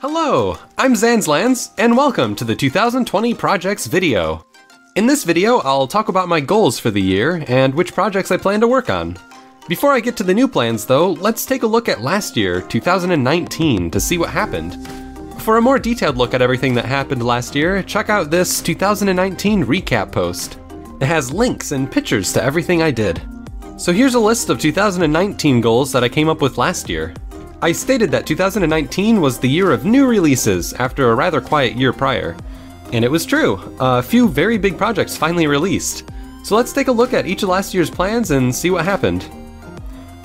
Hello, I'm Zanzlanz, and welcome to the 2020 Projects video. In this video, I'll talk about my goals for the year and which projects I plan to work on. Before I get to the new plans though, let's take a look at last year, 2019, to see what happened. For a more detailed look at everything that happened last year, check out this 2019 recap post. It has links and pictures to everything I did. So here's a list of 2019 goals that I came up with last year. I stated that 2019 was the year of new releases after a rather quiet year prior. And it was true, a few very big projects finally released. So let's take a look at each of last year's plans and see what happened.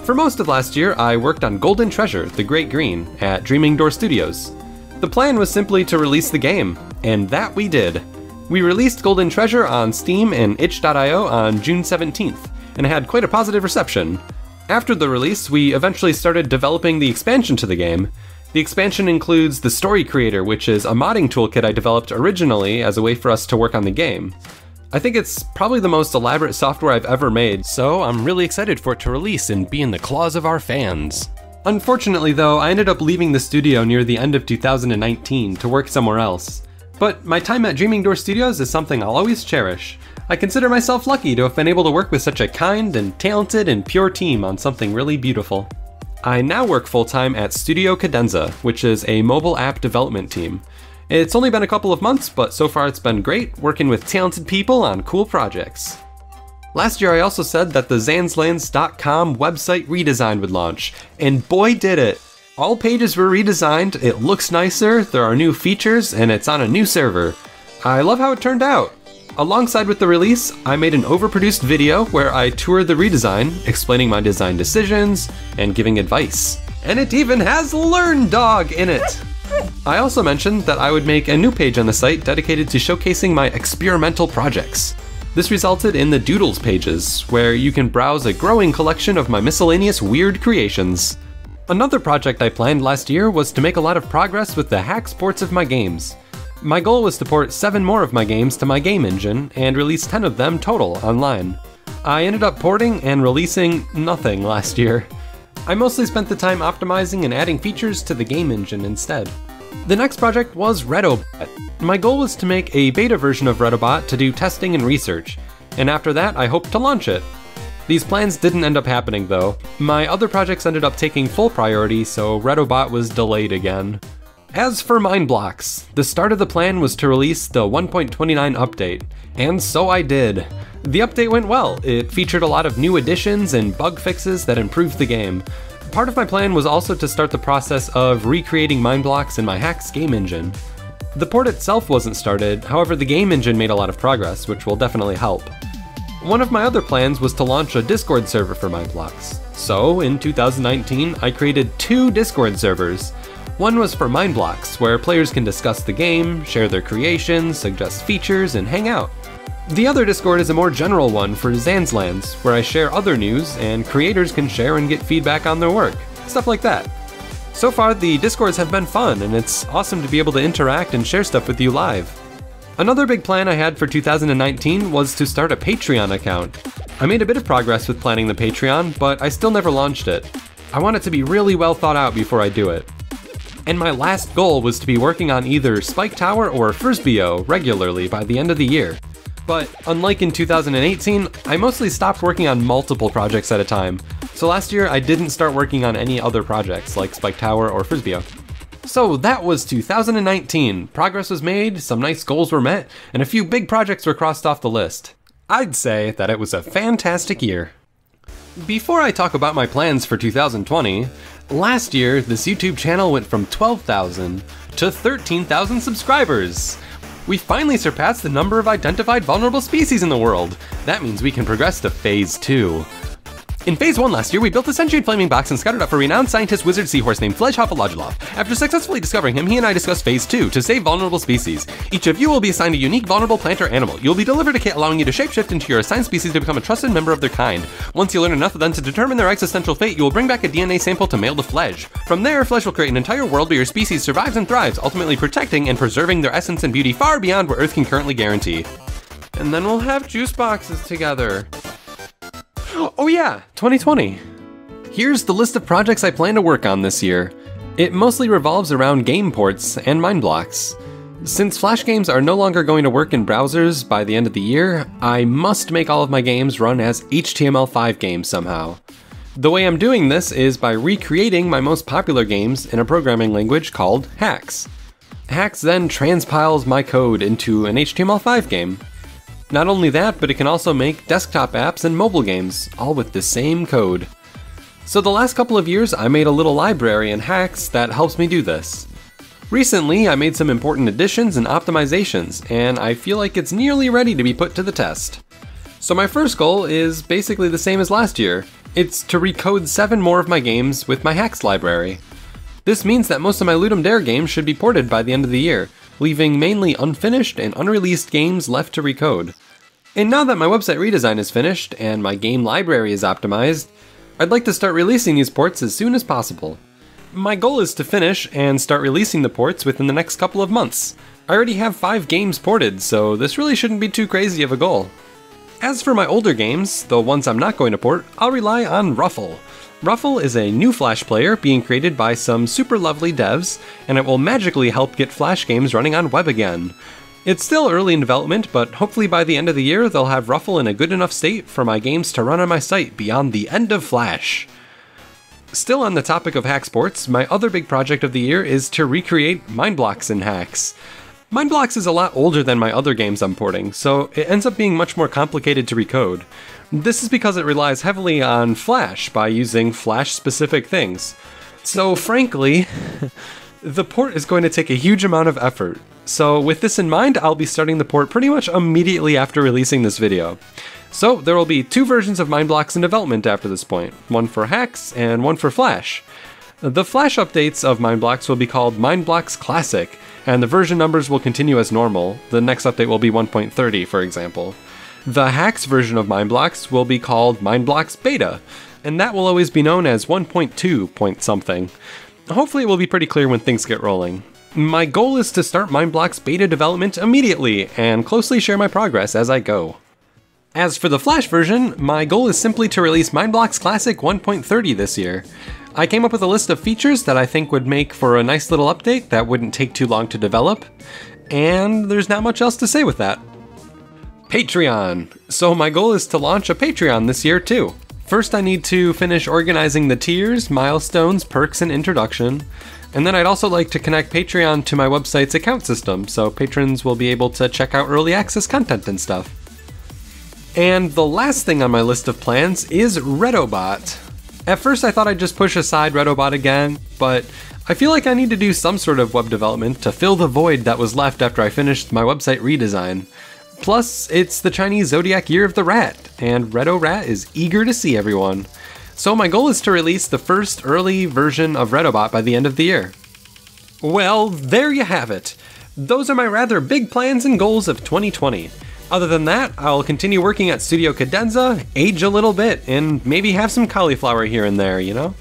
For most of last year, I worked on Golden Treasure, The Great Green, at Dreaming Door Studios. The plan was simply to release the game, and that we did. We released Golden Treasure on Steam and itch.io on June 17th, and had quite a positive reception. After the release, we eventually started developing the expansion to the game. The expansion includes the Story Creator, which is a modding toolkit I developed originally as a way for us to work on the game. I think it's probably the most elaborate software I've ever made, so I'm really excited for it to release and be in the claws of our fans. Unfortunately though, I ended up leaving the studio near the end of 2019 to work somewhere else. But my time at Dreaming Door Studios is something I'll always cherish. I consider myself lucky to have been able to work with such a kind and talented and pure team on something really beautiful. I now work full time at Studio Cadenza, which is a mobile app development team. It's only been a couple of months, but so far it's been great working with talented people on cool projects. Last year I also said that the Zanzlanz.com website redesign would launch, and boy did it! All pages were redesigned, it looks nicer, there are new features, and it's on a new server. I love how it turned out. Alongside with the release, I made an overproduced video where I toured the redesign, explaining my design decisions and giving advice. And it even has Learn Dog in it! I also mentioned that I would make a new page on the site dedicated to showcasing my experimental projects. This resulted in the Doodles pages, where you can browse a growing collection of my miscellaneous weird creations. Another project I planned last year was to make a lot of progress with the Haxe ports of my games. My goal was to port 7 more of my games to my game engine and release 10 of them total online. I ended up porting and releasing nothing last year. I mostly spent the time optimizing and adding features to the game engine instead. The next project was RettoBot. My goal was to make a beta version of RettoBot to do testing and research, and after that I hoped to launch it. These plans didn't end up happening though. My other projects ended up taking full priority, so RettoBot was delayed again. As for Mine Blocks, the start of the plan was to release the 1.29 update, and so I did. The update went well, it featured a lot of new additions and bug fixes that improved the game. Part of my plan was also to start the process of recreating Mine Blocks in my Haxe game engine. The port itself wasn't started, however the game engine made a lot of progress, which will definitely help. One of my other plans was to launch a Discord server for Mine Blocks. So, in 2019, I created two Discord servers, one was for Mine Blocks, where players can discuss the game, share their creations, suggest features, and hang out. The other Discord is a more general one for Zanzlanz, where I share other news and creators can share and get feedback on their work, stuff like that. So far, the Discords have been fun, and it's awesome to be able to interact and share stuff with you live. Another big plan I had for 2019 was to start a Patreon account. I made a bit of progress with planning the Patreon, but I still never launched it. I want it to be really well thought out before I do it and my last goal was to be working on either Spike Tower or Frisbio regularly by the end of the year. But unlike in 2018, I mostly stopped working on multiple projects at a time, so last year I didn't start working on any other projects like Spike Tower or Frisbio. So that was 2019. Progress was made, some nice goals were met, and a few big projects were crossed off the list. I'd say that it was a fantastic year. Before I talk about my plans for 2020, Last year, this YouTube channel went from 12,000 to 13,000 subscribers. We finally surpassed the number of identified vulnerable species in the world. That means we can progress to Phase 2. In Phase 1 last year, we built a sentient flaming box and scouted out for renowned scientist wizard seahorse named Fledgehopalodulov. After successfully discovering him, he and I discussed Phase 2 to save vulnerable species. Each of you will be assigned a unique vulnerable plant or animal. You will be delivered a kit allowing you to shapeshift into your assigned species to become a trusted member of their kind. Once you learn enough of them to determine their existential fate, you will bring back a DNA sample to mail to Fledge. From there, Fledge will create an entire world where your species survives and thrives, ultimately protecting and preserving their essence and beauty far beyond what Earth can currently guarantee. And then we'll have juice boxes together. Oh yeah, 2020. Here's the list of projects I plan to work on this year. It mostly revolves around game ports and Mine Blocks. Since Flash games are no longer going to work in browsers by the end of the year, I must make all of my games run as HTML5 games somehow. The way I'm doing this is by recreating my most popular games in a programming language called Haxe. Haxe then transpiles my code into an HTML5 game. Not only that, but it can also make desktop apps and mobile games, all with the same code. So the last couple of years, I made a little library in Haxe that helps me do this. Recently, I made some important additions and optimizations, and I feel like it's nearly ready to be put to the test. So my first goal is basically the same as last year. It's to recode 7 more of my games with my Haxe library. This means that most of my Ludum Dare games should be ported by the end of the year, leaving mainly unfinished and unreleased games left to recode. And now that my website redesign is finished and my game library is optimized, I'd like to start releasing these ports as soon as possible. My goal is to finish and start releasing the ports within the next couple of months. I already have 5 games ported, so this really shouldn't be too crazy of a goal. As for my older games, the ones I'm not going to port, I'll rely on Ruffle. Ruffle is a new Flash player being created by some super lovely devs, and it will magically help get Flash games running on web again. It's still early in development, but hopefully by the end of the year they'll have Ruffle in a good enough state for my games to run on my site beyond the end of Flash. Still on the topic of Haxe ports, my other big project of the year is to recreate Mine Blocks in Haxe. Mine Blocks is a lot older than my other games I'm porting, so it ends up being much more complicated to recode. This is because it relies heavily on Flash by using Flash specific things. So frankly, the port is going to take a huge amount of effort, so with this in mind, I'll be starting the port pretty much immediately after releasing this video. So there will be two versions of Mine Blocks in development after this point, one for Haxe and one for Flash. The Flash updates of Mine Blocks will be called Mine Blocks Classic, and the version numbers will continue as normal. The next update will be 1.30, for example. The Haxe version of Mine Blocks will be called Mine Blocks Beta, and that will always be known as 1.2 point something. Hopefully it will be pretty clear when things get rolling. My goal is to start Mine Blocks beta development immediately and closely share my progress as I go. As for the Flash version, my goal is simply to release Mine Blocks Classic 1.30 this year. I came up with a list of features that I think would make for a nice little update that wouldn't take too long to develop, and there's not much else to say with that. Patreon! So my goal is to launch a Patreon this year too. First I need to finish organizing the tiers, milestones, perks, and introduction, and then I'd also like to connect Patreon to my website's account system, so patrons will be able to check out early access content and stuff. And the last thing on my list of plans is RettoBot. At first I thought I'd just push aside RettoBot again, but I feel like I need to do some sort of web development to fill the void that was left after I finished my website redesign. Plus, it's the Chinese zodiac year of the rat, and Redo Rat is eager to see everyone. So my goal is to release the first early version of RettoBot by the end of the year. Well, there you have it. Those are my rather big plans and goals of 2020. Other than that, I'll continue working at Studio Cadenza, age a little bit, and maybe have some cauliflower here and there, you know?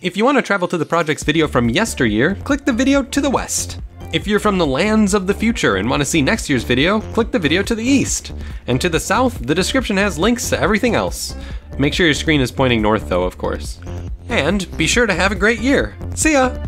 If you want to travel to the project's video from yesteryear, click the video to the west. If you're from the lands of the future and want to see next year's video, click the video to the east. And to the south, the description has links to everything else. Make sure your screen is pointing north though, of course. And be sure to have a great year. See ya!